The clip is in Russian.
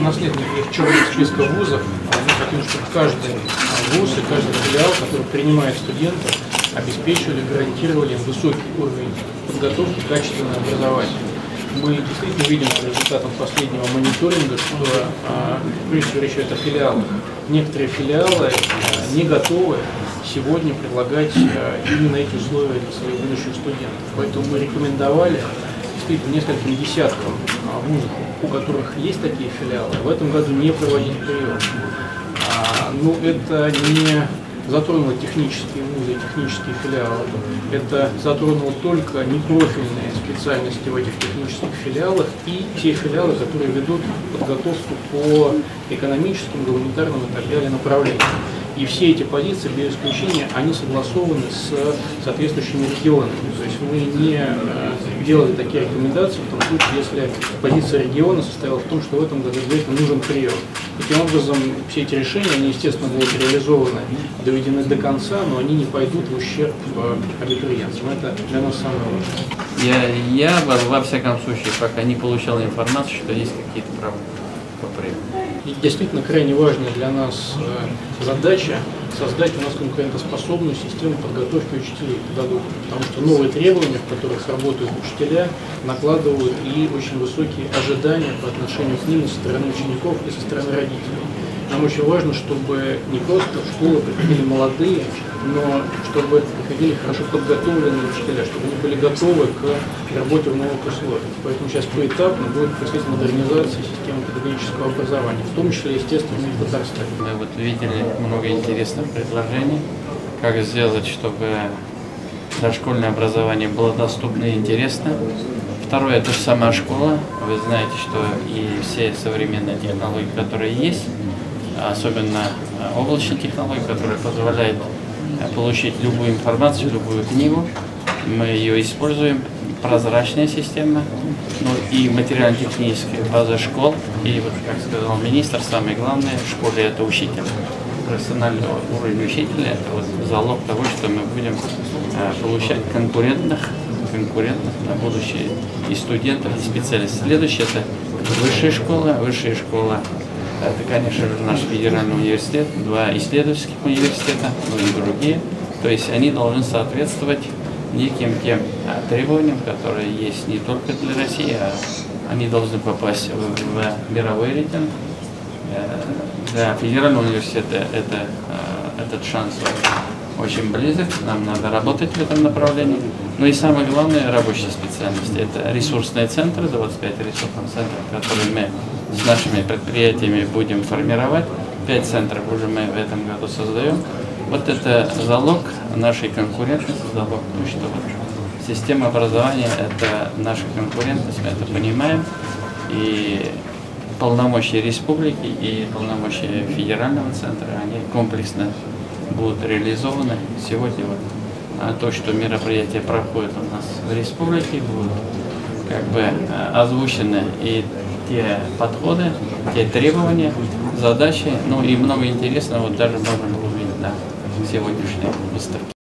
наследники черных списка вузов. Мы хотим, чтобы каждый вуз и каждый филиал, который принимает студентов, обеспечивали, гарантировали им высокий уровень подготовки, качественного образования. Мы действительно видим по результатам последнего мониторинга, что, а, прежде всего, речь идет о филиалах. Некоторые филиалы а, не готовы сегодня предлагать а, именно эти условия для своих будущих студентов. Поэтому мы рекомендовали действительно нескольким десяткам вузов, у которых есть такие филиалы, в этом году не проводить прием. Ну, это не затронуло технические вузы, технические филиалы. Это затронуло только непрофильные специальности в этих технических филиалах и те филиалы, которые ведут подготовку по экономическим, гуманитарным и так далее направлениям. И все эти позиции, без исключения, они согласованы с соответствующими регионами. То есть мы не э, делали такие рекомендации в том случае, если позиция региона состояла в том, что в этом году обязательно нужен прием. Таким образом, все эти решения, они, естественно, будут реализованы, доведены до конца, но они не пойдут в ущерб э, абитуриентам. Это для нас самое важное. Я, я во всяком случае, пока не получал информацию, что есть какие-то проблемы по приему. И действительно крайне важная для нас э, задача создать у нас конкурентоспособную систему подготовки учителей педагогов, потому что новые требования, в которых работают учителя, накладывают и очень высокие ожидания по отношению к ним со стороны учеников и со стороны родителей. Нам очень важно, чтобы не просто в школы приходили молодые, но чтобы приходили хорошо подготовленные учителя, чтобы они были готовы к работе в новых условиях. Поэтому сейчас поэтапно будет происходить модернизация системы педагогического образования, в том числе, естественно, и в Татарстане. Мы вот видели много интересных предложений, как сделать, чтобы дошкольное образование было доступно и интересно. Второе, это же сама школа. Вы знаете, что и все современные технологии, которые есть, особенно э, облачные технологии, которые позволяют э, получить любую информацию, любую книгу. Мы ее используем. Прозрачная система, ну и материально-техническая база школ. И вот, как сказал министр, самое главное в школе это учитель. Профессиональный уровень учителя – это вот залог того, что мы будем э, получать конкурентных конкурентных на будущее и студентов, и специалистов. Следующее – это высшая школа. Высшая школа это, конечно же, наш федеральный университет, два исследовательских университета, ну и другие. То есть они должны соответствовать неким тем а, требованиям, которые есть не только для России, а они должны попасть в, в мировой рейтинг. Э, для федерального университета это, э, этот шанс очень близок, нам надо работать в этом направлении. Ну и самое главное, рабочие специальности. Это ресурсные центры, 25 ресурсных центров, которые мы с нашими предприятиями будем формировать. Пять центров уже мы в этом году создаем. Вот это залог нашей конкурентности, залог того, что вот система образования – это наша конкурентность, мы это понимаем. И полномочия республики и полномочия федерального центра, они комплексно будут реализованы. Сегодня вот а то, что мероприятия проходят у нас в республике, будут как бы э, озвучены и те подходы, те требования, задачи, ну и много интересного вот даже можно было увидеть на сегодняшней выставке.